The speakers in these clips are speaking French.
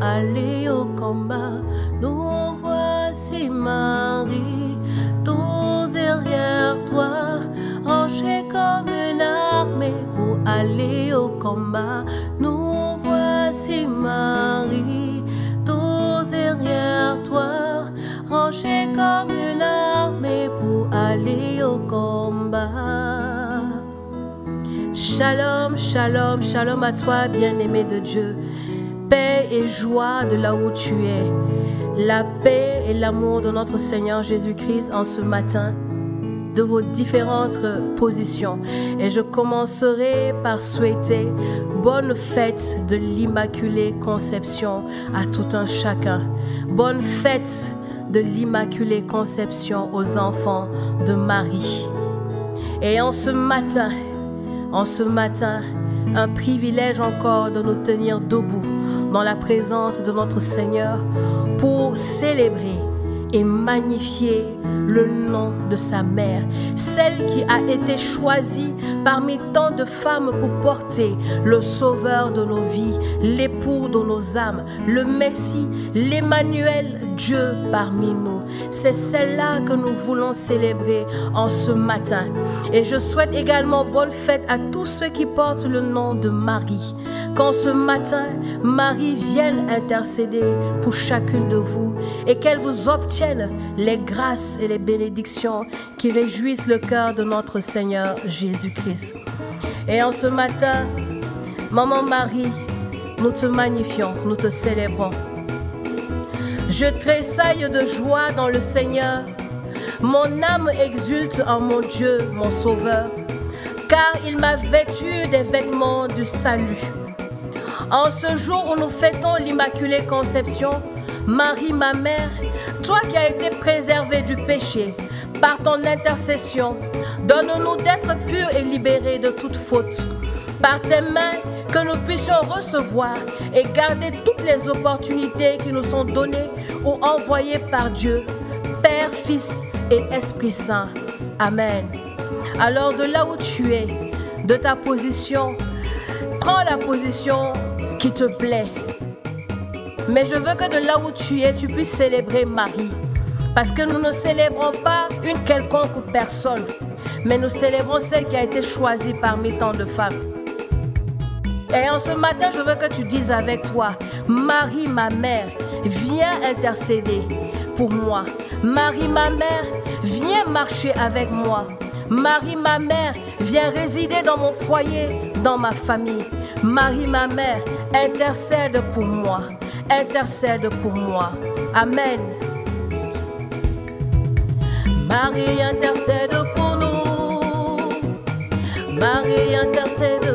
aller au combat. Nous voici Marie, tous derrière toi, rangés comme une armée pour aller au combat. Nous voici Marie, tous derrière toi, rangés comme une Shalom, shalom, shalom à toi, bien-aimé de Dieu. Paix et joie de là où tu es. La paix et l'amour de notre Seigneur Jésus-Christ en ce matin de vos différentes positions. Et je commencerai par souhaiter bonne fête de l'Immaculée Conception à tout un chacun. Bonne fête de l'Immaculée Conception aux enfants de Marie. Et en ce matin, en ce matin, un privilège encore de nous tenir debout dans la présence de notre Seigneur pour célébrer et magnifier le nom de sa mère, celle qui a été choisie parmi tant de femmes pour porter le sauveur de nos vies, l'époux de nos âmes, le Messie, l'Emmanuel, Dieu parmi nous. C'est celle-là que nous voulons célébrer en ce matin. Et je souhaite également bonne fête à tous ceux qui portent le nom de Marie. Quand ce matin, Marie vienne intercéder pour chacune de vous et qu'elle vous obtienne les grâces et les bénédictions qui réjouissent le cœur de notre Seigneur Jésus-Christ. Et en ce matin, Maman Marie, nous te magnifions, nous te célébrons. Je tressaille de joie dans le Seigneur. Mon âme exulte en mon Dieu, mon Sauveur, car il m'a vêtu des vêtements du salut. En ce jour où nous fêtons l'Immaculée Conception, Marie, ma mère, toi qui as été préservée du péché par ton intercession, donne-nous d'être purs et libérés de toute faute. Par tes mains, que nous puissions recevoir et garder toutes les opportunités qui nous sont données ou envoyées par Dieu, Père, Fils et Esprit Saint. Amen. Alors de là où tu es, de ta position, prends la position qui te plaît. Mais je veux que de là où tu es, tu puisses célébrer Marie. Parce que nous ne célébrons pas une quelconque personne, mais nous célébrons celle qui a été choisie parmi tant de femmes. Et en ce matin, je veux que tu dises avec toi, Marie, ma mère, viens intercéder pour moi. Marie, ma mère, viens marcher avec moi. Marie, ma mère, viens résider dans mon foyer, dans ma famille. Marie, ma mère, intercède pour moi. Intercède pour moi. Amen. Marie, intercède pour nous. Marie, intercède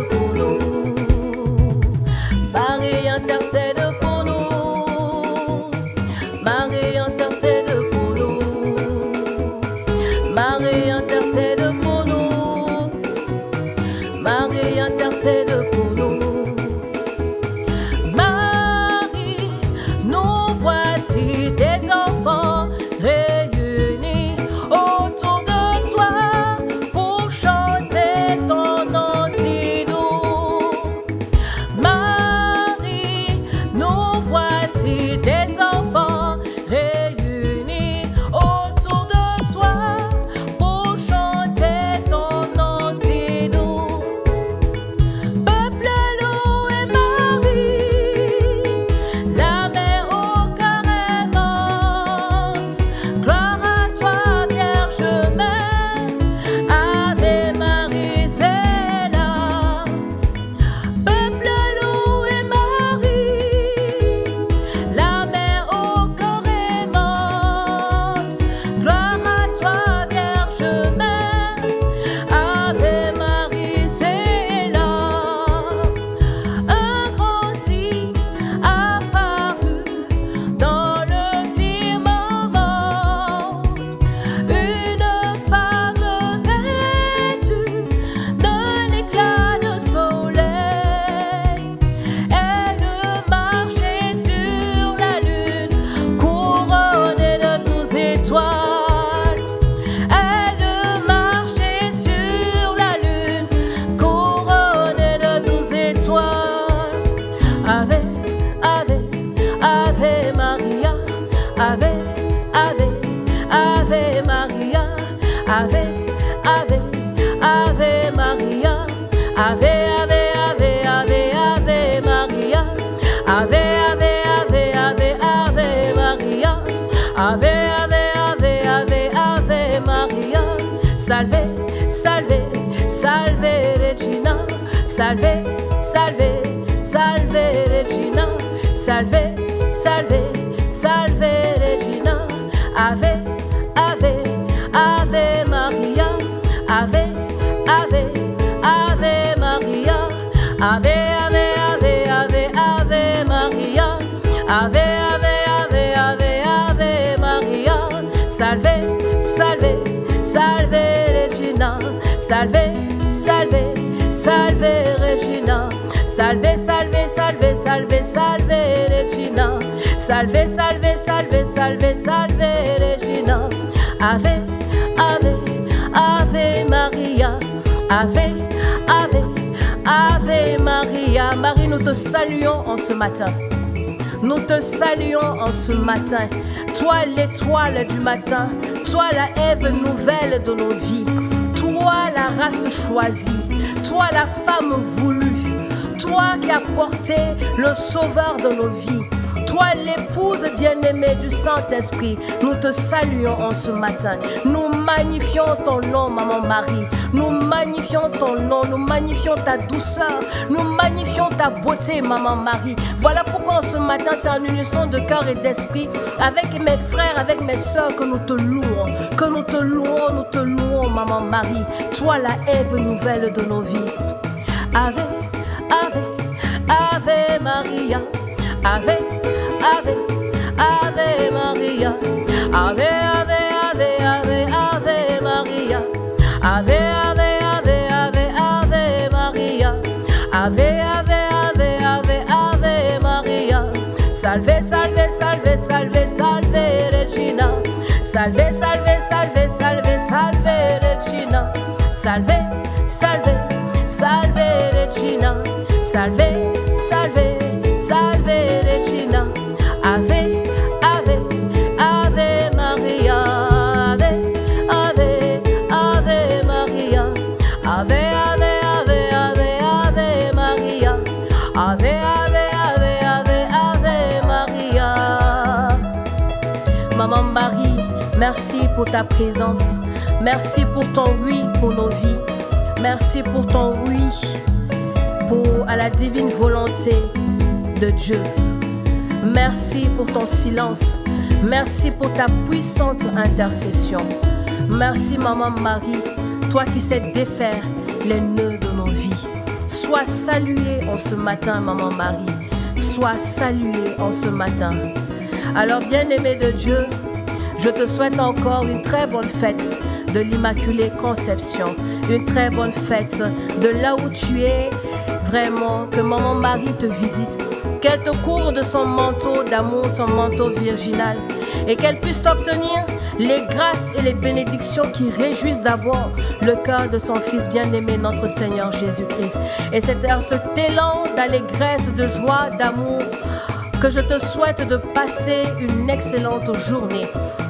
Salve, salve, salve Regina. Salve, salve, salve Regina. Ave, Ave, Ave Maria. Ave, Ave, Ave Maria. Ave, Ave, Ave, Ave, Ave Maria. Regina. Salve, salve, salve, salve, salve Regina. Ave, Ave, Ave Maria. Ave, Ave, Ave Maria. Marie, nous te saluons en ce matin. Nous te saluons en ce matin. Toi, l'étoile du matin. Toi, la Ève nouvelle de nos vies. Toi, la race choisie. Toi, la femme voulue. Toi qui as porté le sauveur de nos vies. Toi, l'épouse bien-aimée du Saint-Esprit, nous te saluons en ce matin. Nous magnifions ton nom, Maman Marie. Nous magnifions ton nom, nous magnifions ta douceur, nous magnifions ta beauté, Maman Marie. Voilà pourquoi en ce matin, c'est en unisson de cœur et d'esprit, avec mes frères, avec mes soeurs, que nous te louons, que nous te louons, nous te louons, Maman Marie. Toi, la Ève nouvelle de nos vies. Ave, Ave, Ave Maria. Ave, Ave, Ave Maria. Ave, Ave, Ave, Ave, Ave Maria. Ave, Ave, Ave, Ave, Ave Maria. Ave, Ave, Ave, Ave, Ave Maria. Salve, salve, salve, salve, salve Regina. Salve, salve, salve, salve, salve Regina. Salve, salve, pour ta présence. Merci pour ton oui pour nos vies. Merci pour ton oui pour à la divine volonté de Dieu. Merci pour ton silence. Merci pour ta puissante intercession. Merci Maman Marie, toi qui sais défaire les nœuds de nos vies. Sois saluée en ce matin, Maman Marie. Sois saluée en ce matin. Alors, bien-aimé de Dieu, je te souhaite encore une très bonne fête de l'Immaculée Conception. Une très bonne fête de là où tu es. Vraiment, que Maman Marie te visite. Qu'elle te couvre de son manteau d'amour, son manteau virginal. Et qu'elle puisse t'obtenir les grâces et les bénédictions qui réjouissent d'abord le cœur de son Fils bien-aimé, notre Seigneur Jésus-Christ. Et c'est dans cet élan d'allégresse, de joie, d'amour que je te souhaite de passer une excellente journée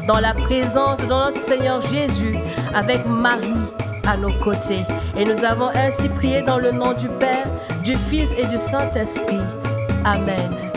dans la présence de notre Seigneur Jésus avec Marie à nos côtés. Et nous avons ainsi prié dans le nom du Père, du Fils et du Saint-Esprit. Amen.